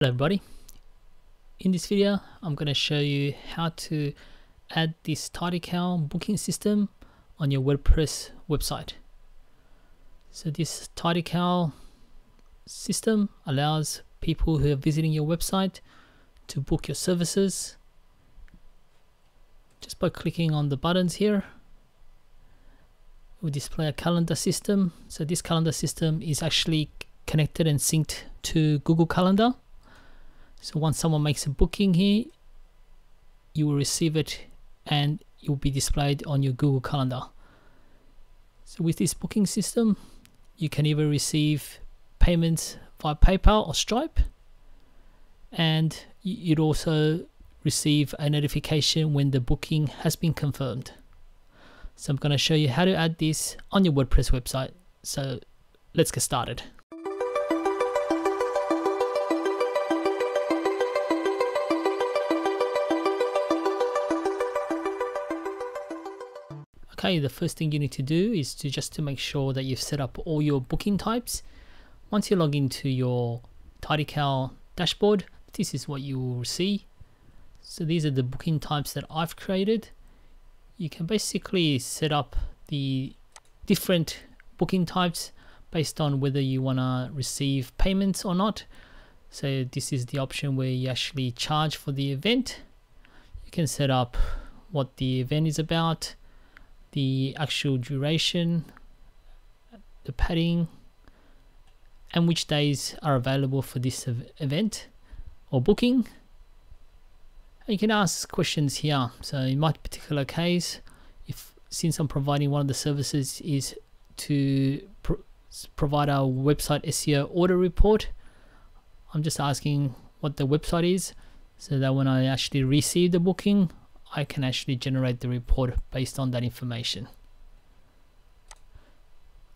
Hello everybody. In this video, I'm going to show you how to add this TidyCal booking system on your WordPress website. So this TidyCal system allows people who are visiting your website to book your services just by clicking on the buttons here. Will display a calendar system. So this calendar system is actually connected and synced to Google Calendar. So once someone makes a booking here, you will receive it and it will be displayed on your Google Calendar. So with this booking system, you can either receive payments via PayPal or Stripe, and you'd also receive a notification when the booking has been confirmed. So I'm going to show you how to add this on your WordPress website. So let's get started. Okay, the first thing you need to do is to just to make sure that you've set up all your booking types. Once you log into your TidyCal dashboard, this is what you will see. So these are the booking types that I've created. You can basically set up the different booking types based on whether you want to receive payments or not. So this is the option where you actually charge for the event. You can set up what the event is about, the actual duration, the padding, and which days are available for this event or booking. And you can ask questions here. So in my particular case, if since I'm providing one of the services is to provide a website SEO audit report, I'm just asking what the website is so that when I actually receive the booking, I can actually generate the report based on that information.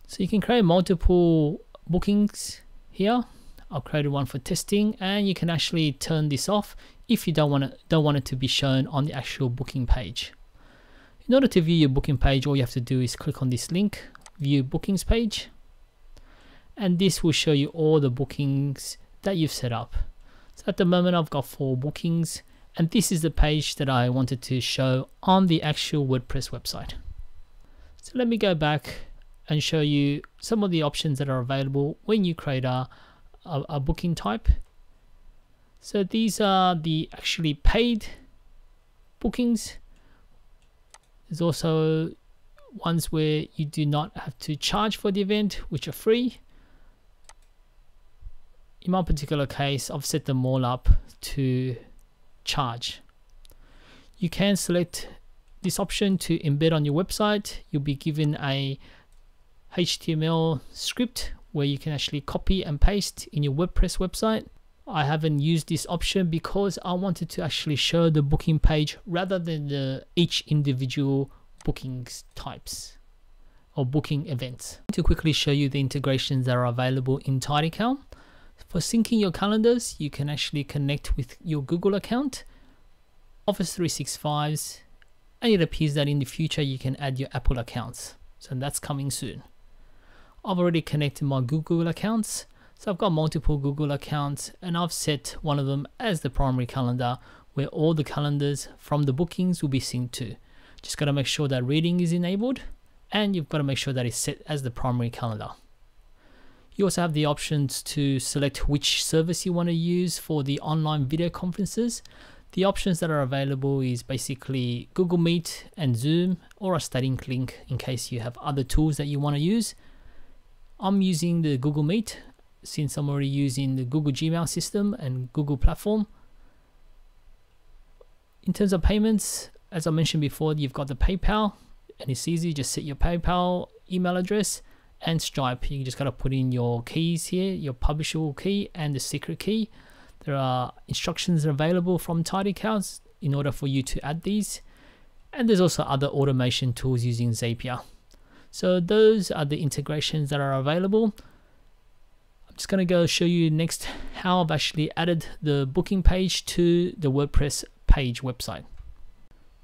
So you can create multiple bookings here. I've created one for testing and you can actually turn this off if you don't want it, don't want it to be shown on the actual booking page. In order to view your booking page, all you have to do is click on this link, view bookings page, and this will show you all the bookings that you've set up. So at the moment I've got four bookings and this is the page that I wanted to show on the actual WordPress website. So let me go back and show you some of the options that are available when you create a, a, a booking type. So these are the actually paid bookings. There's also ones where you do not have to charge for the event, which are free. In my particular case, I've set them all up to charge. You can select this option to embed on your website. You'll be given a HTML script where you can actually copy and paste in your WordPress website. I haven't used this option because I wanted to actually show the booking page rather than the each individual bookings types or booking events. To quickly show you the integrations that are available in TidyCal. For syncing your calendars, you can actually connect with your Google account, Office 365s, and it appears that in the future you can add your Apple accounts. So that's coming soon. I've already connected my Google accounts. So I've got multiple Google accounts and I've set one of them as the primary calendar where all the calendars from the bookings will be synced to. Just got to make sure that reading is enabled and you've got to make sure that it's set as the primary calendar. You also have the options to select which service you want to use for the online video conferences. The options that are available is basically Google Meet and Zoom or a Starlink link in case you have other tools that you want to use. I'm using the Google Meet since I'm already using the Google Gmail system and Google platform. In terms of payments, as I mentioned before, you've got the PayPal and it's easy, just set your PayPal email address and Stripe. You just got to put in your keys here, your publishable key and the secret key. There are instructions available from TidyCal in order for you to add these. And there's also other automation tools using Zapier. So those are the integrations that are available. I'm just going to go show you next how I've actually added the booking page to the WordPress page website.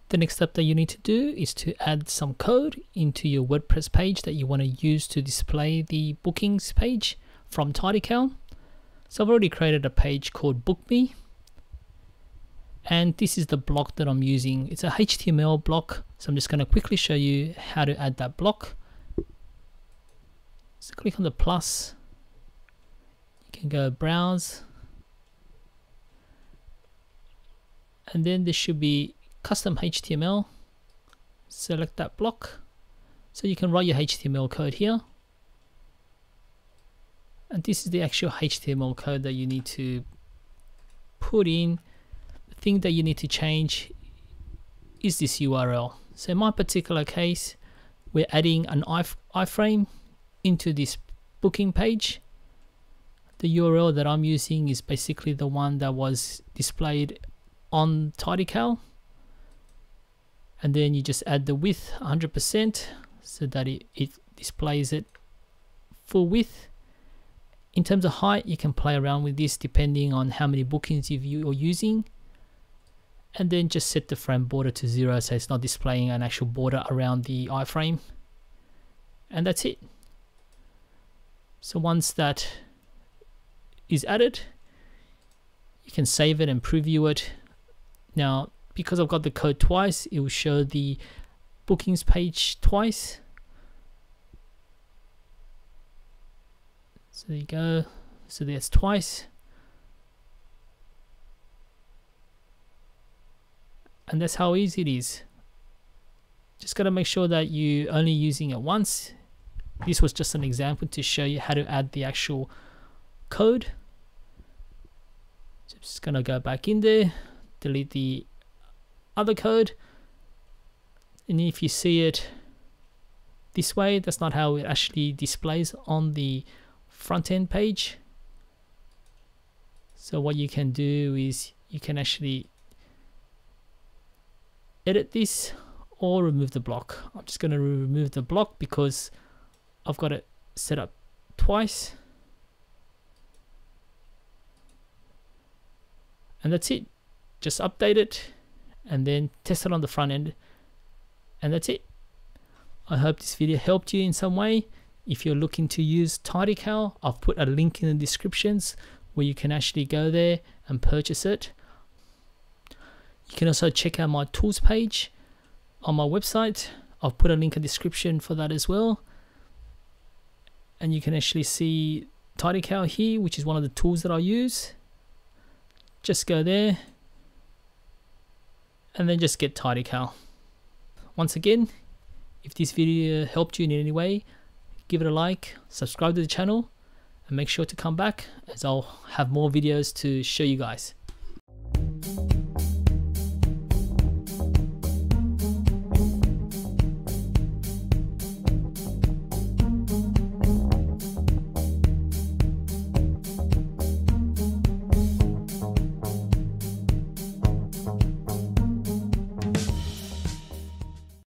The next step that you need to do is to add some code into your WordPress page that you want to use to display the bookings page from TidyCal. So I've already created a page called Book Me. And this is the block that I'm using. It's a HTML block. So I'm just going to quickly show you how to add that block. So click on the plus. You can go browse. And then there should be custom HTML. Select that block. So you can write your HTML code here. And this is the actual HTML code that you need to put in. The thing that you need to change is this URL. So in my particular case, we're adding an iframe into this booking page. The URL that I'm using is basically the one that was displayed on TidyCal. And then you just add the width 100% so that it, it displays it full width. In terms of height, you can play around with this depending on how many bookings you're using. And then just set the frame border to zero so it's not displaying an actual border around the iframe. And that's it. So once that is added, you can save it and preview it. Now, because I've got the code twice, it will show the bookings page twice. So there you go. So there's twice. And that's how easy it is. Just got to make sure that you're only using it once. This was just an example to show you how to add the actual code. So I'm just going to go back in there, delete the other code. And if you see it this way that's not how it actually displays on the front end page. So what you can do is you can actually edit this or remove the block. I'm just going to remove the block because I've got it set up twice. And that's it. Just update it and then test it on the front end and that's it. I hope this video helped you in some way. If you're looking to use TidyCal, I've put a link in the descriptions where you can actually go there and purchase it. You can also check out my tools page on my website. I've put a link in the description for that as well. And you can actually see TidyCal here, which is one of the tools that I use. Just go there and then just get tidy, TidyCal. Once again, if this video helped you in any way, give it a like, subscribe to the channel, and make sure to come back as I'll have more videos to show you guys.